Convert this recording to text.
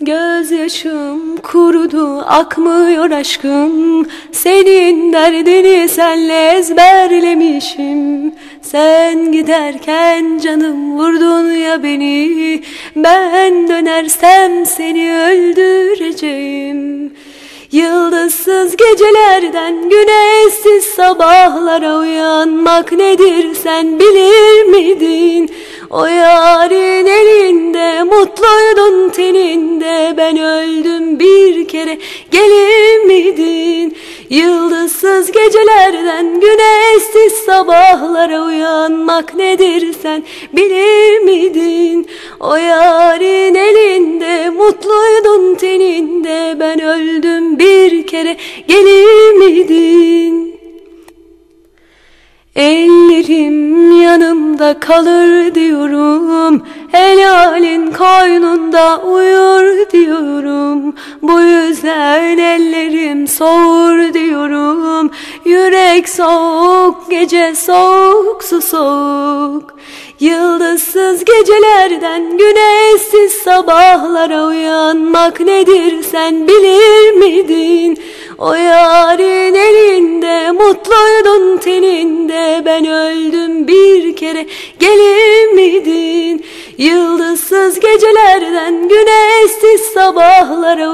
Gözyaşım kurudu akmıyor aşkım. Senin derdini senle ezberlemişim. Sen giderken canım vurdun ya beni. Ben dönersem seni öldüreceğim. Yıldızsız gecelerden güneşsiz sabahlara uyanmak nedir sen bilir miydin? O yarın elinde mutluydun teninde ben öldüm bir kere gelir miydin? Yıldızsız gecelerden güneşsiz sabahlara uyanmak nedir sen bilir miydin? O yarın elinde mutluydun teninde ben öldüm bir kere gelir miydin? Ellerim yanımda kalır diyorum. Helalin koynunda uyur diyorum. Bu yüzden ellerim soğur diyorum. Yürek soğuk gece soğuk su soğuk. Yıldızsız gecelerden güneşsiz sabahlara uyanmak nedir sen bilir miydin? O yarın ben öldüm bir kere gelir miydin? Yıldızsız gecelerden güneşsiz sabahlara